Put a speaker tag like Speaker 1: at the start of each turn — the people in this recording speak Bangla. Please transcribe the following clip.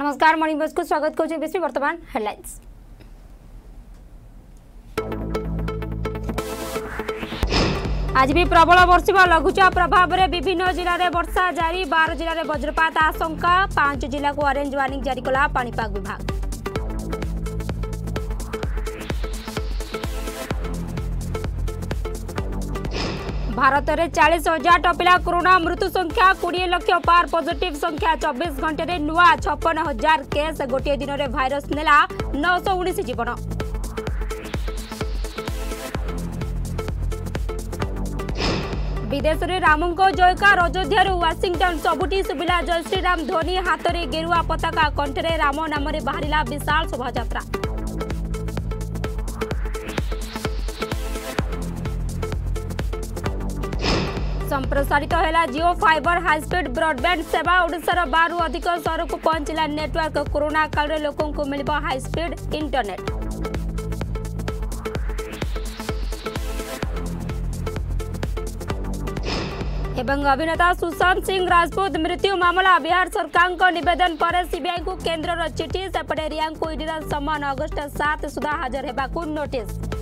Speaker 1: নমস্কার মর্নিং নিউজ কু স্বাগত করছি বেশি বর্তমান হেডলাইন্স আজ বি প্রবল বর্ষিব লঘুচাপ প্রভাবে বিভিন্ন জেলায় বর্ষা জারি বার জেলায় বজ্রপাত আশঙ্কা পাঁচ জেলা অরেঞ্জ ওয়ার্নিং জারি কলা পাপাগ বিভাগ ଭାରତରେ ଚାଳିଶ ହଜାର ଟପିଲା କରୋନା ମୃତ୍ୟୁ ସଂଖ୍ୟା କୋଡ଼ିଏ ଲକ୍ଷ ପାର ପଜିଟିଭ୍ ସଂଖ୍ୟା ଚବିଶ ଘଣ୍ଟାରେ ନୂଆ ଛପନ ହଜାର କେସ୍ ଗୋଟିଏ ଦିନରେ ଭାଇରସ୍ ନେଲା ନଅଶହ ଉଣେଇଶ ଜୀବନ ବିଦେଶରେ ରାମଙ୍କ ଜୟକାର ଅଯୋଧ୍ୟାରୁ ୱାଶିଂଟନ୍ ସବୁଠି ଶୁଭିଲା ଜୟ ଶ୍ରୀରାମ ଧୋନି ହାତରେ ଗେରୁଆ ପତାକା କଣ୍ଠରେ ରାମ ନାମରେ ବାହାରିଲା ବିଶାଳ ଶୋଭାଯାତ୍ରା সম্প্রসারিত जिओ फाइबर हाईस्पीड ब्रडबैंड सेवा সেবা बारु বারু অধিক সহরক পঞ্চলা নেটওয়ার্ক করোনা কালে लोक মিলব হাইস্পিড ইন্টরনেট एवं अभिनेता सुशांत सिंह राजपूत मृत्यु मामला बिहार सरकार को नवेदन पर सीबीआई को केन्द्र चिठी सेपटे रिया ईडी सम्मान अगस्ट सात सुधा हाजर होगा नोटिस